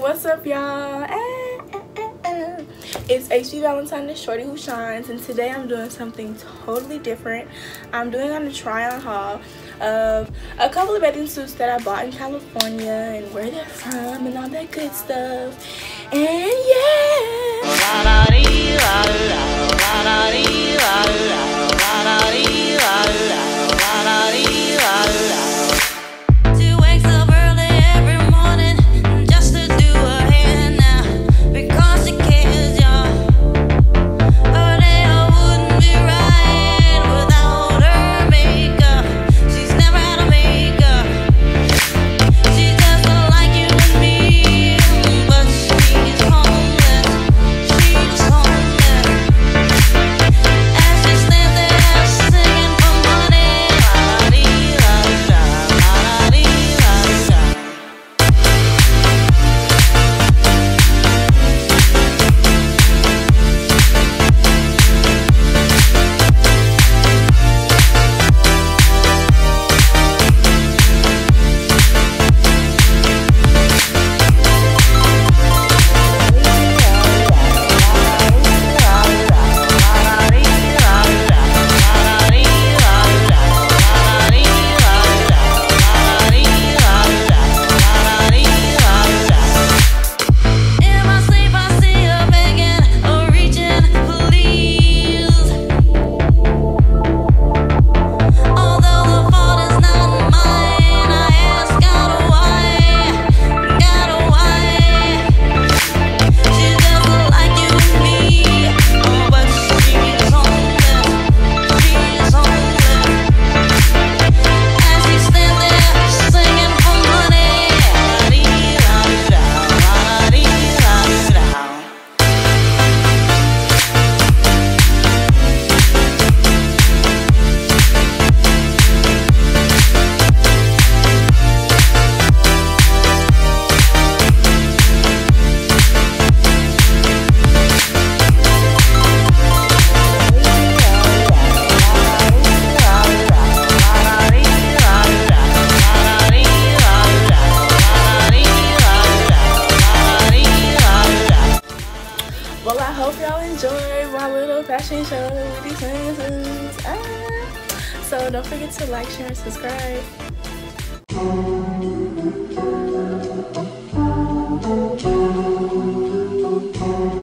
What's up, y'all? Eh, eh, eh, it's HB Valentine, the shorty who shines, and today I'm doing something totally different. I'm doing on a try-on haul of a couple of bathing suits that I bought in California and where they're from and all that good stuff. And hope y'all enjoyed my little fashion show with these swimsuits. Ah. So don't forget to like, share, and subscribe.